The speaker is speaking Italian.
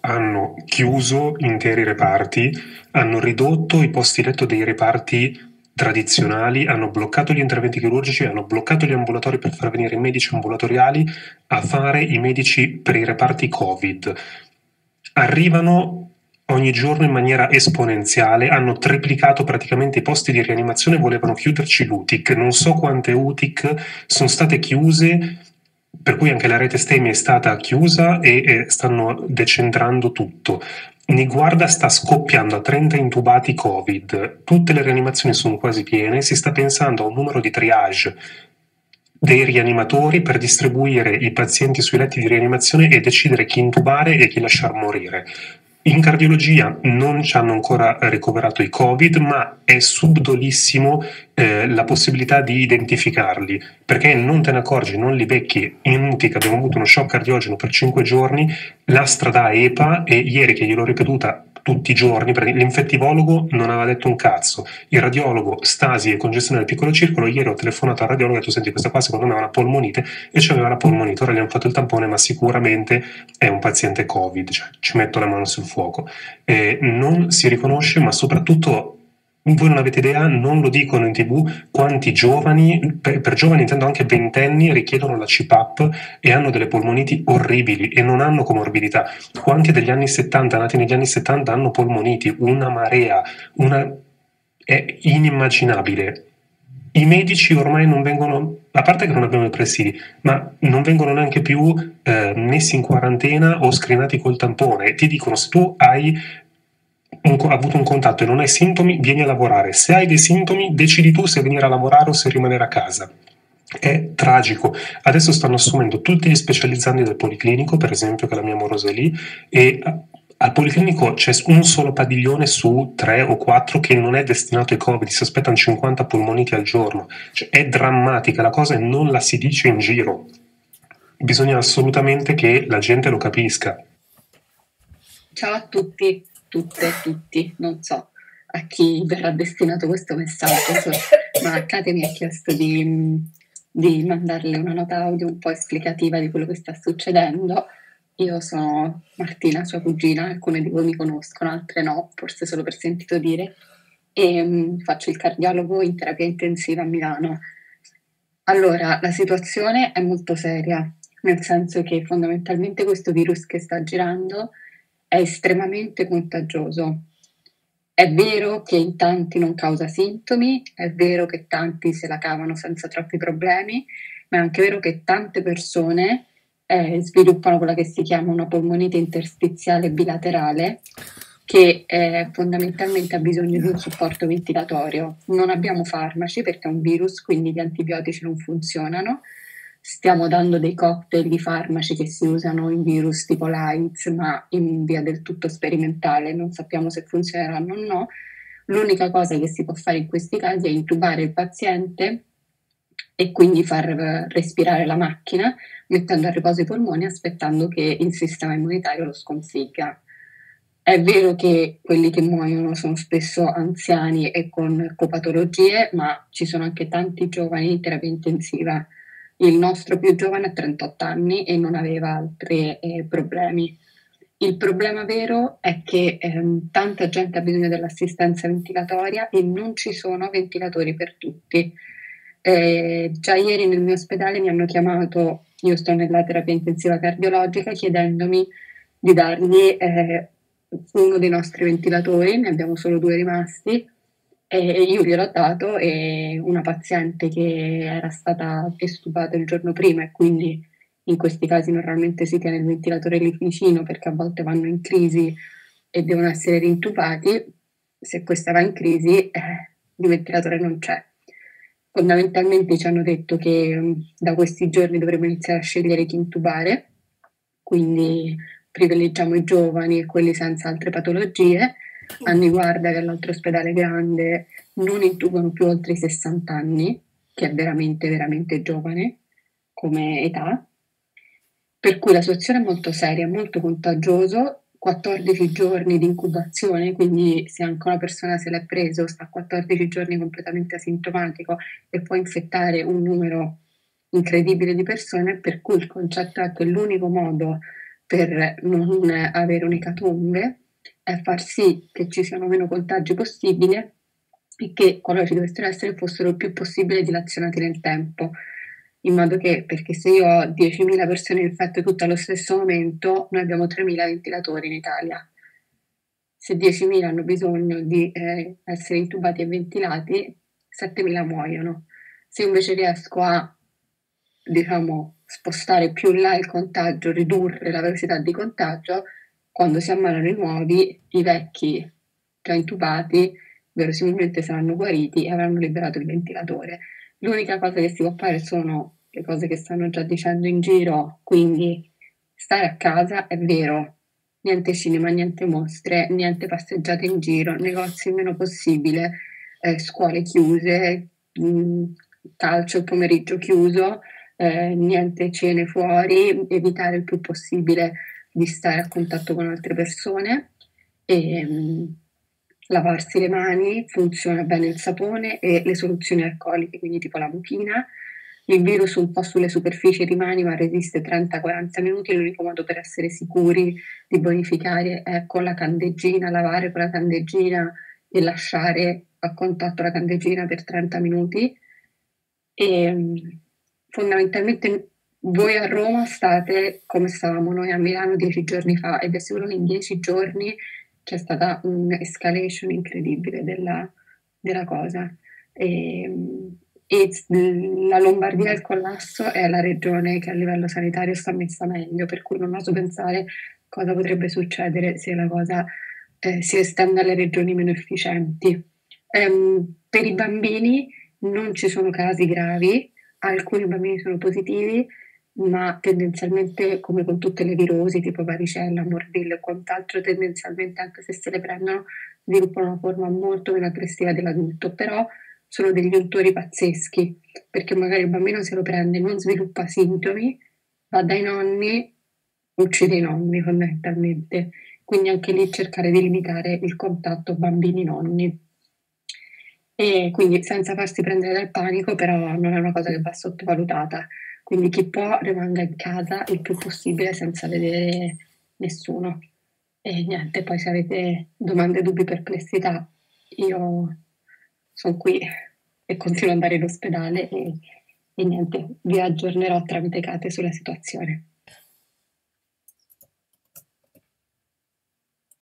hanno chiuso interi reparti, hanno ridotto i posti letto dei reparti tradizionali, hanno bloccato gli interventi chirurgici, hanno bloccato gli ambulatori per far venire i medici ambulatoriali a fare i medici per i reparti Covid. Arrivano ogni giorno in maniera esponenziale, hanno triplicato praticamente i posti di rianimazione, volevano chiuderci l'UTIC, non so quante UTIC sono state chiuse, per cui anche la rete STEMI è stata chiusa e, e stanno decentrando tutto. Niguarda sta scoppiando a 30 intubati Covid, tutte le rianimazioni sono quasi piene, si sta pensando a un numero di triage dei rianimatori per distribuire i pazienti sui letti di rianimazione e decidere chi intubare e chi lasciar morire. In cardiologia non ci hanno ancora ricoverato i Covid, ma è subdolissimo eh, la possibilità di identificarli, perché non te ne accorgi, non li becchi. In Utica abbiamo avuto uno shock cardiogeno per 5 giorni, la strada EPA e ieri che gliel'ho ripetuta tutti i giorni, perché l'infettivologo non aveva detto un cazzo, il radiologo stasi e congestione del piccolo circolo, ieri ho telefonato al radiologo e ho detto senti questa qua secondo me ha una polmonite e c'aveva la polmonite, ora gli hanno fatto il tampone ma sicuramente è un paziente covid, cioè ci metto la mano sul fuoco. E non si riconosce ma soprattutto voi non avete idea, non lo dicono in tv, quanti giovani, per, per, giovani intendo anche ventenni, richiedono la CPAP e hanno delle polmoniti orribili e non hanno comorbidità. Quanti degli anni 70, nati negli anni 70, hanno polmoniti? Una marea, una... è inimmaginabile. I medici ormai non vengono, a parte che non abbiamo i presidi, ma non vengono neanche più eh, messi in quarantena o screenati col tampone. Ti dicono se tu hai avuto un contatto e non hai sintomi, vieni a lavorare. Se hai dei sintomi, decidi tu se venire a lavorare o se rimanere a casa. È tragico. Adesso stanno assumendo tutti gli specializzandi del Policlinico, per esempio, che la mia amorosa è lì, e al Policlinico c'è un solo padiglione su tre o quattro che non è destinato ai Covid, si aspettano 50 polmoniti al giorno. Cioè, è drammatica la cosa e non la si dice in giro. Bisogna assolutamente che la gente lo capisca. Ciao a tutti tutte, tutti, non so a chi verrà destinato questo messaggio, ma Kate mi ha chiesto di, di mandarle una nota audio un po' esplicativa di quello che sta succedendo. Io sono Martina, sua cugina, alcune di voi mi conoscono, altre no, forse solo per sentito dire, e um, faccio il cardiologo in terapia intensiva a Milano. Allora, la situazione è molto seria, nel senso che fondamentalmente questo virus che sta girando è estremamente contagioso. È vero che in tanti non causa sintomi, è vero che tanti se la cavano senza troppi problemi, ma è anche vero che tante persone eh, sviluppano quella che si chiama una polmonite interstiziale bilaterale che eh, fondamentalmente ha bisogno di un supporto ventilatorio. Non abbiamo farmaci perché è un virus, quindi gli antibiotici non funzionano stiamo dando dei cocktail di farmaci che si usano in virus tipo l'AIDS, ma in via del tutto sperimentale, non sappiamo se funzioneranno o no. L'unica cosa che si può fare in questi casi è intubare il paziente e quindi far respirare la macchina mettendo a riposo i polmoni aspettando che il sistema immunitario lo sconfigga. È vero che quelli che muoiono sono spesso anziani e con copatologie, ma ci sono anche tanti giovani in terapia intensiva il nostro più giovane ha 38 anni e non aveva altri eh, problemi. Il problema vero è che ehm, tanta gente ha bisogno dell'assistenza ventilatoria e non ci sono ventilatori per tutti. Eh, già ieri nel mio ospedale mi hanno chiamato, io sto nella terapia intensiva cardiologica, chiedendomi di dargli eh, uno dei nostri ventilatori, ne abbiamo solo due rimasti, e io gliel'ho dato e una paziente che era stata estubata il giorno prima e quindi in questi casi normalmente si tiene il ventilatore lì vicino perché a volte vanno in crisi e devono essere rintubati, se questa va in crisi eh, il ventilatore non c'è. Fondamentalmente ci hanno detto che mm, da questi giorni dovremmo iniziare a scegliere chi intubare, quindi privilegiamo i giovani e quelli senza altre patologie anni guarda che all'altro ospedale grande non intubano più oltre i 60 anni, che è veramente, veramente giovane come età. Per cui la situazione è molto seria, molto contagioso, 14 giorni di incubazione, quindi se anche una persona se l'è preso, sta 14 giorni completamente asintomatico e può infettare un numero incredibile di persone, per cui il concetto è che l'unico modo per non avere un'ecatombe è far sì che ci siano meno contagi possibile e che qualora ci dovessero essere fossero il più possibile dilazionati nel tempo in modo che, perché se io ho 10.000 persone infette tutte allo stesso momento, noi abbiamo 3.000 ventilatori in Italia. Se 10.000 hanno bisogno di eh, essere intubati e ventilati, 7.000 muoiono. Se invece riesco a, diciamo, spostare più in là il contagio, ridurre la velocità di contagio, quando si ammalano i nuovi, i vecchi già intubati verosimilmente saranno guariti e avranno liberato il ventilatore. L'unica cosa che si può fare sono le cose che stanno già dicendo in giro, quindi stare a casa è vero, niente cinema, niente mostre, niente passeggiate in giro, negozi il meno possibile, eh, scuole chiuse, mh, mm, calcio il pomeriggio chiuso, eh, niente cene fuori, evitare il più possibile di stare a contatto con altre persone e mh, mm, lavarsi le mani, funziona bene il sapone e le soluzioni alcoliche, quindi tipo la mucchina il virus un po' sulle superfici rimane ma resiste 30-40 minuti, l'unico modo per essere sicuri di bonificare è con la candeggina, lavare con la candeggina e lasciare a contatto la candeggina per 30 minuti. E fondamentalmente voi a Roma state come stavamo noi a Milano dieci giorni fa ed è solo in dieci giorni c'è stata un'escalation incredibile della, della cosa. E, e la Lombardia il collasso è la regione che a livello sanitario sta messa meglio, per cui non oso pensare cosa potrebbe succedere se la cosa eh, si estende alle regioni meno efficienti. Um, per i bambini non ci sono casi gravi, alcuni bambini sono positivi, ma tendenzialmente, come con tutte le virosi, tipo varicella, morbillo e quant'altro, tendenzialmente, anche se se le prendono, sviluppano una forma molto meno aggressiva dell'adulto. Però sono degli untori pazzeschi, perché magari il bambino se lo prende, non sviluppa sintomi, va dai nonni, uccide i nonni fondamentalmente. Quindi anche lì cercare di limitare il contatto bambini-nonni. E quindi senza farsi prendere dal panico, però non è una cosa che va sottovalutata. Quindi chi può rimanga in casa il più possibile senza vedere nessuno. E niente, poi se avete domande, dubbi, perplessità, io sono qui e continuo ad andare in ospedale e, e niente, vi aggiornerò tramite Kate sulla situazione.